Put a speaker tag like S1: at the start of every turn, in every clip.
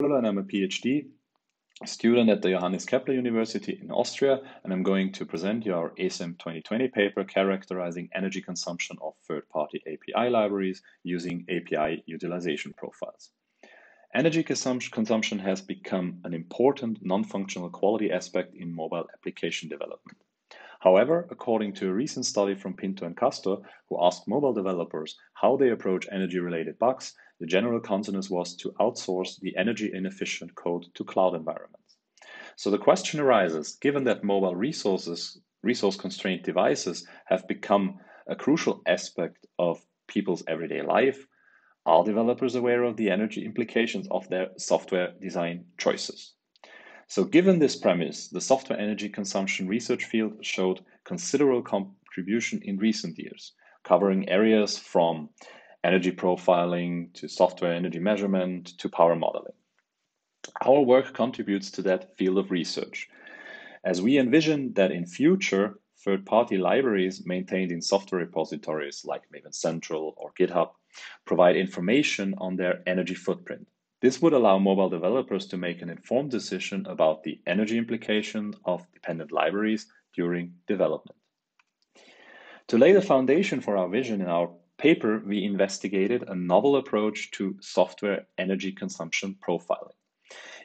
S1: and I'm a PhD student at the Johannes Kepler University in Austria, and I'm going to present you our ESEM 2020 paper characterizing energy consumption of third-party API libraries using API utilization profiles. Energy consumption has become an important non-functional quality aspect in mobile application development. However, according to a recent study from Pinto and Castor, who asked mobile developers how they approach energy-related bugs, the general consensus was to outsource the energy inefficient code to cloud environments. So the question arises, given that mobile resources, resource constrained devices have become a crucial aspect of people's everyday life, are developers aware of the energy implications of their software design choices? So given this premise, the software energy consumption research field showed considerable contribution in recent years, covering areas from energy profiling to software energy measurement to power modeling. Our work contributes to that field of research, as we envision that in future, third-party libraries maintained in software repositories like Maven Central or GitHub provide information on their energy footprint. This would allow mobile developers to make an informed decision about the energy implication of dependent libraries during development. To lay the foundation for our vision in our paper, we investigated a novel approach to software energy consumption profiling.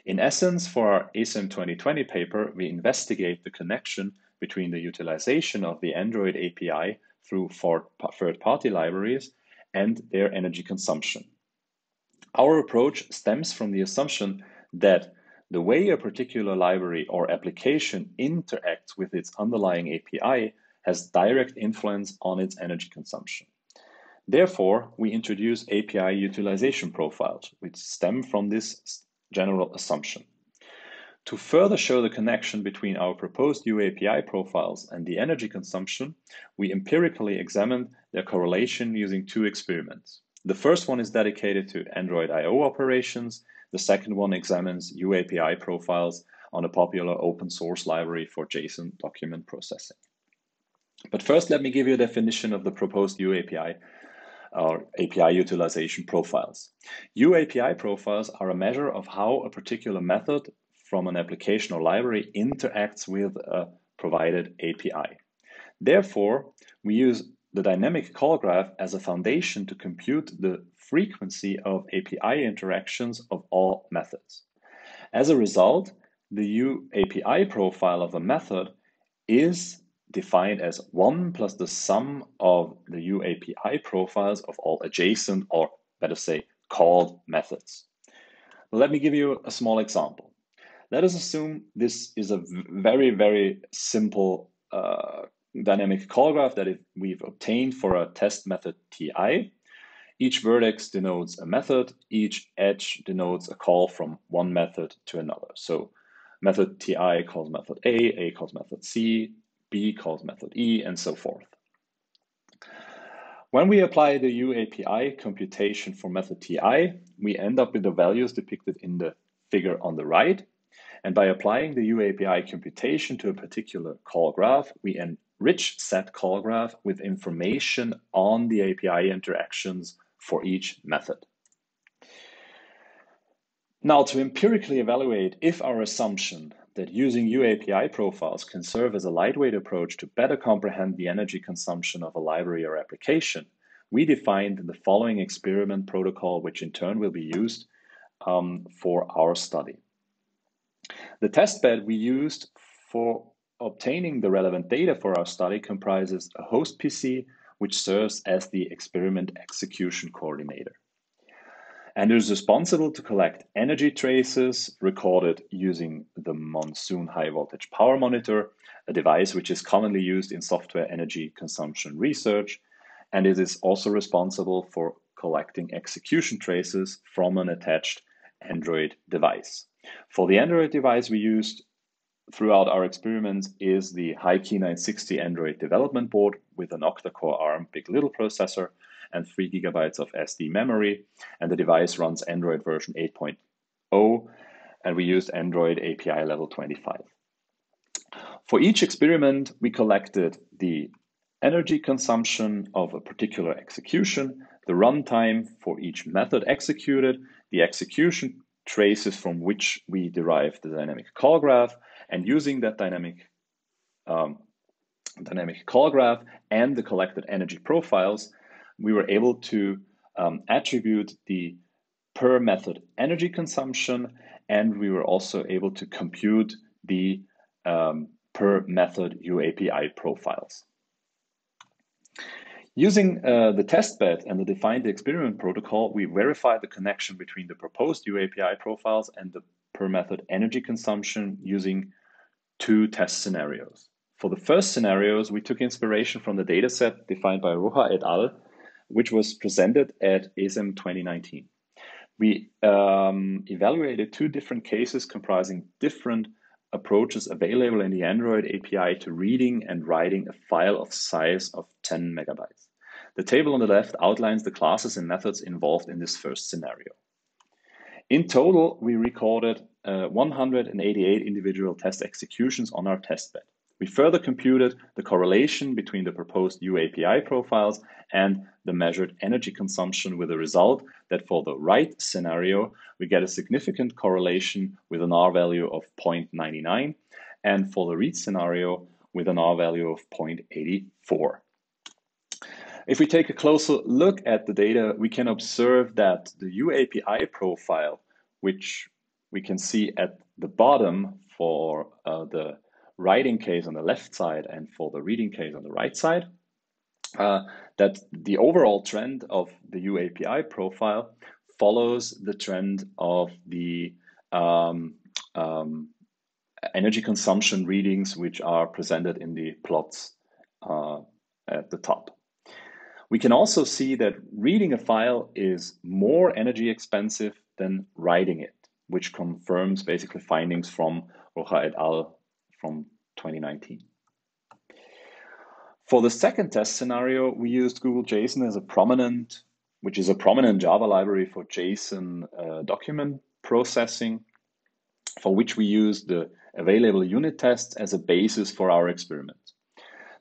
S1: In essence, for our ESEM 2020 paper, we investigate the connection between the utilization of the Android API through third-party libraries and their energy consumption. Our approach stems from the assumption that the way a particular library or application interacts with its underlying API has direct influence on its energy consumption. Therefore, we introduce API utilization profiles, which stem from this general assumption. To further show the connection between our proposed UAPI profiles and the energy consumption, we empirically examined their correlation using two experiments. The first one is dedicated to Android I.O. operations. The second one examines UAPI profiles on a popular open source library for JSON document processing. But first, let me give you a definition of the proposed UAPI or API utilization profiles. UAPI profiles are a measure of how a particular method from an application or library interacts with a provided API. Therefore, we use the dynamic call graph as a foundation to compute the frequency of API interactions of all methods. As a result, the UAPI profile of a method is defined as 1 plus the sum of the UAPI profiles of all adjacent or better say called methods. Let me give you a small example. Let us assume this is a very, very simple uh, dynamic call graph that we've obtained for a test method ti. Each vertex denotes a method, each edge denotes a call from one method to another. So method ti calls method A, A calls method C, B calls method E, and so forth. When we apply the UAPI computation for method TI, we end up with the values depicted in the figure on the right. And by applying the UAPI computation to a particular call graph, we enrich set call graph with information on the API interactions for each method. Now, to empirically evaluate if our assumption that using UAPI profiles can serve as a lightweight approach to better comprehend the energy consumption of a library or application, we defined the following experiment protocol, which in turn will be used um, for our study. The testbed we used for obtaining the relevant data for our study comprises a host PC, which serves as the experiment execution coordinator and is responsible to collect energy traces recorded using the Monsoon High Voltage Power Monitor, a device which is commonly used in software energy consumption research, and it is also responsible for collecting execution traces from an attached Android device. For the Android device we used throughout our experiments is the HiKey 960 Android development board with an octa-core ARM Big Little processor and 3 gigabytes of SD memory. And the device runs Android version 8.0, and we used Android API level 25. For each experiment, we collected the energy consumption of a particular execution, the runtime for each method executed, the execution traces from which we derive the dynamic call graph. And using that dynamic um, dynamic call graph and the collected energy profiles, we were able to um, attribute the per method energy consumption, and we were also able to compute the um, per method UAPI profiles. Using uh, the testbed and the defined experiment protocol, we verified the connection between the proposed UAPI profiles and the per method energy consumption using two test scenarios. For the first scenarios, we took inspiration from the dataset defined by Roja et al., which was presented at ESEM 2019. We um, evaluated two different cases comprising different approaches available in the Android API to reading and writing a file of size of 10 megabytes. The table on the left outlines the classes and methods involved in this first scenario. In total, we recorded uh, 188 individual test executions on our testbed. We further computed the correlation between the proposed UAPI profiles and the measured energy consumption with the result that for the write scenario, we get a significant correlation with an R value of 0.99 and for the read scenario with an R value of 0.84. If we take a closer look at the data, we can observe that the UAPI profile, which we can see at the bottom for uh, the writing case on the left side and for the reading case on the right side, uh, that the overall trend of the UAPI profile follows the trend of the um, um, energy consumption readings, which are presented in the plots uh, at the top. We can also see that reading a file is more energy expensive than writing it, which confirms basically findings from Roja et al from 2019. For the second test scenario, we used Google JSON as a prominent, which is a prominent Java library for JSON uh, document processing, for which we used the available unit tests as a basis for our experiment.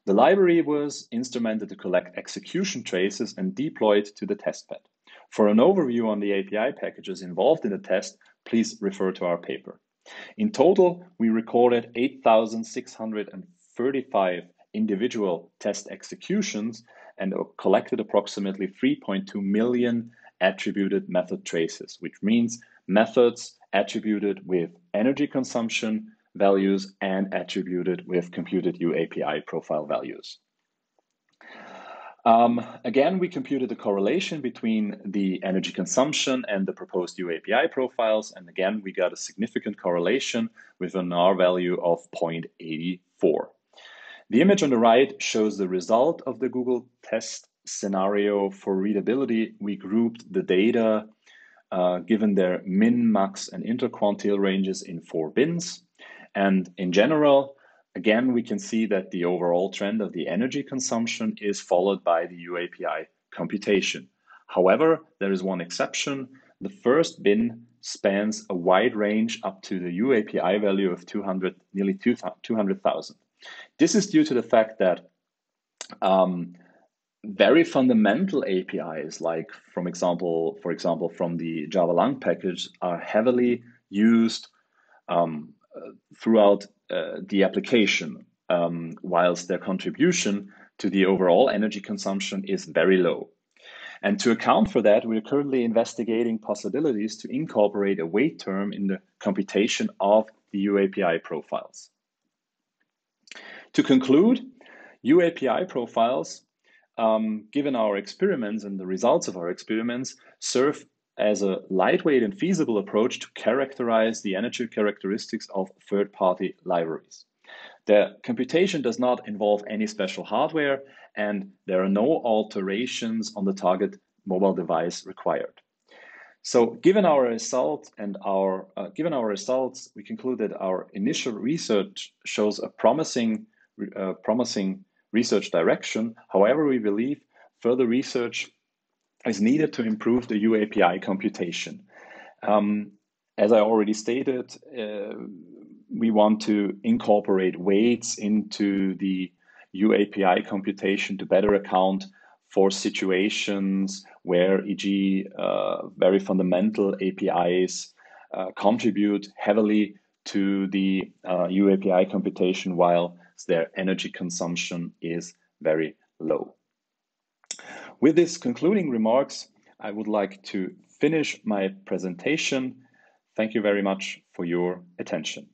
S1: The library was instrumented to collect execution traces and deployed to the testbed. For an overview on the API packages involved in the test, please refer to our paper. In total, we recorded 8,635 individual test executions and collected approximately 3.2 million attributed method traces, which means methods attributed with energy consumption values and attributed with computed UAPI profile values. Um, again, we computed the correlation between the energy consumption and the proposed UAPI profiles. And again, we got a significant correlation with an R value of 0.84. The image on the right shows the result of the Google test scenario for readability. We grouped the data uh, given their min, max, and interquantile ranges in four bins. And in general, Again, we can see that the overall trend of the energy consumption is followed by the UAPI computation. However, there is one exception. The first bin spans a wide range up to the UAPI value of 200, nearly 200,000. This is due to the fact that um, very fundamental APIs, like from example, for example, from the Java Lang package, are heavily used um, throughout uh, the application, um, whilst their contribution to the overall energy consumption is very low. And to account for that, we're currently investigating possibilities to incorporate a weight term in the computation of the UAPI profiles. To conclude, UAPI profiles, um, given our experiments and the results of our experiments, serve as a lightweight and feasible approach to characterize the energy characteristics of third-party libraries. The computation does not involve any special hardware and there are no alterations on the target mobile device required. So given our result and our uh, given our results, we conclude that our initial research shows a promising uh, promising research direction. However, we believe further research is needed to improve the UAPI computation. Um, as I already stated, uh, we want to incorporate weights into the UAPI computation to better account for situations where, e.g., uh, very fundamental APIs uh, contribute heavily to the uh, UAPI computation while their energy consumption is very low. With these concluding remarks, I would like to finish my presentation. Thank you very much for your attention.